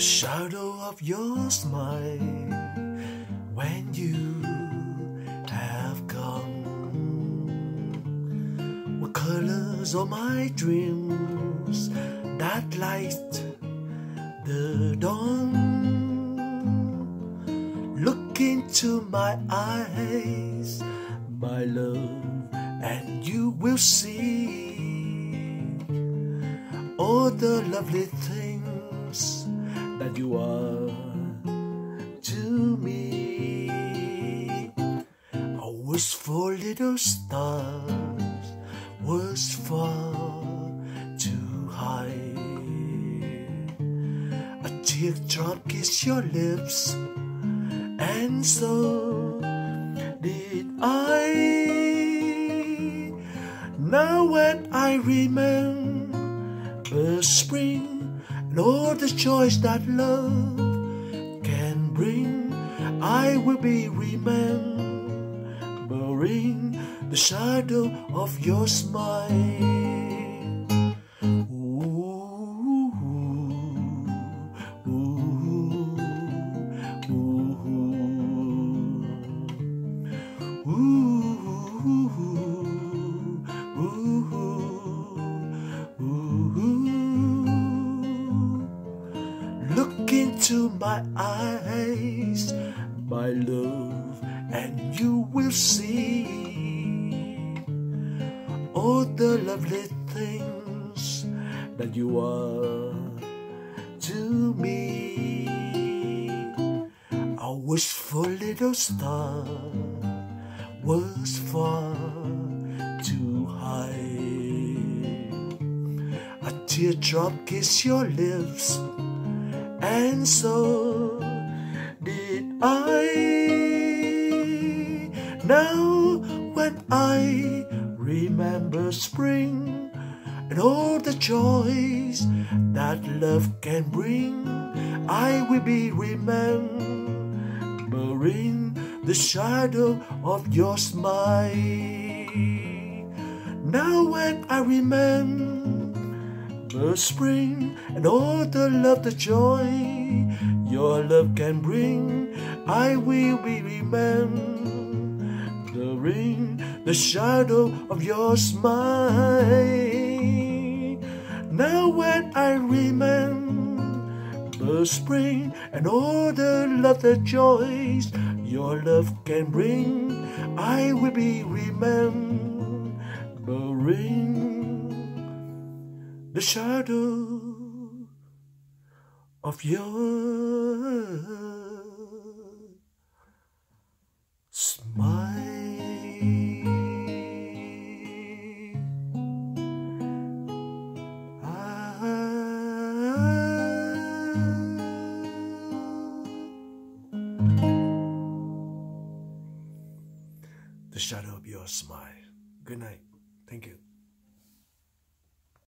the shadow of your smile when you have gone. What colors are my dreams that light the dawn? Look into my eyes, my love, and you will see all the lovely things that you are to me. A wish for little stars was far too high. A teardrop kiss your lips, and so did I. Now when I remember the spring all the joys that love can bring, I will be remembering the shadow of your smile. My eyes, my love, and you will see all the lovely things that you are to me. A wishful little star was far too high. A teardrop kiss your lips, and so did I. Now, when I remember spring and all the joys that love can bring, I will be remembering the shadow of your smile. Now, when I remember spring and all the love, the joy your love can bring, I will be remembering the ring, the shadow of your smile. Now, when I remember spring and all the love, the joys your love can bring, I will be remembering the shadow of your smile. The shadow of your smile. Good night. Thank you.